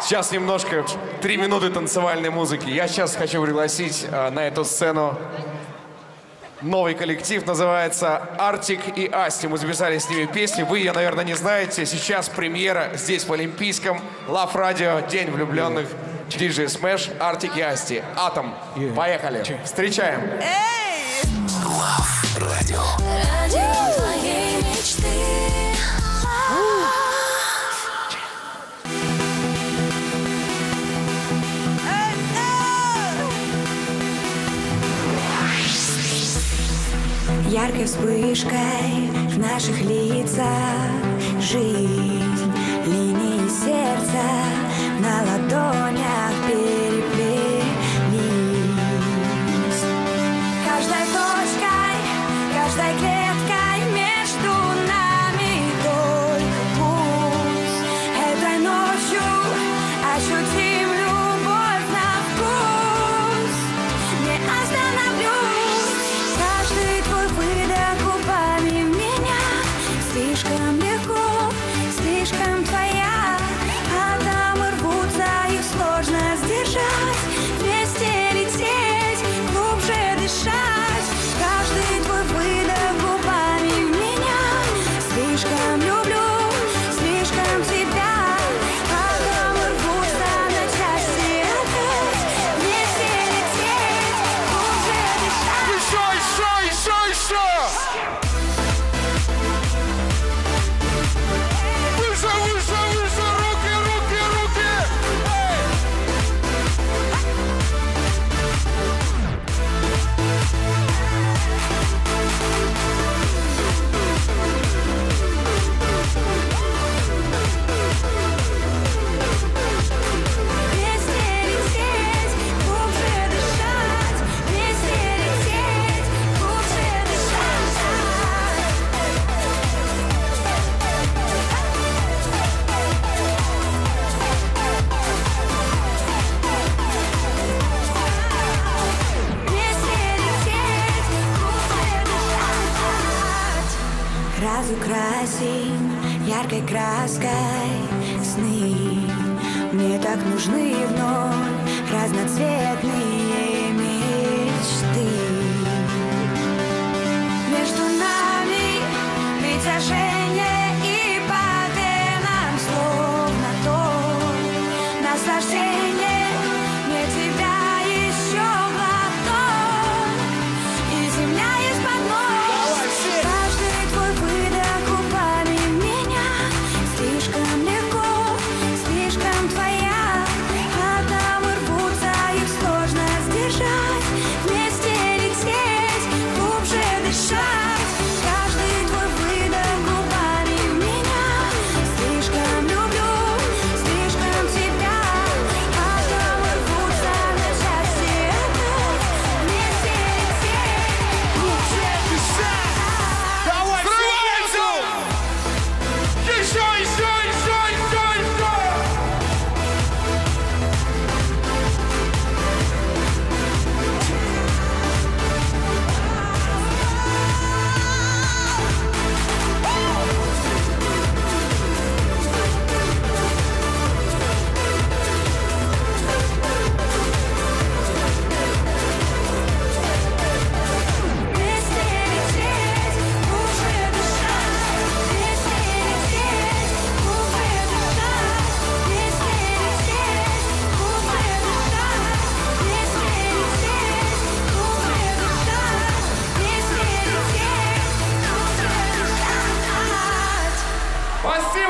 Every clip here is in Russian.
Сейчас немножко, три минуты танцевальной музыки. Я сейчас хочу пригласить э, на эту сцену новый коллектив. Называется «Артик и Асти». Мы записали с ними песни. Вы ее, наверное, не знаете. Сейчас премьера здесь, в Олимпийском. Лав Радио, День влюбленных. DJ Smash, Артик и Асти. Атом. Поехали. Встречаем. Лав Радио. яркой вспышкой в наших лицах. Жизнь, линии сердца. Украсим яркой краской сны. Мне так нужны вновь разноцветные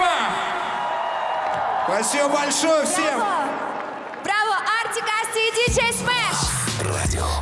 Спасибо! Спасибо большое всем!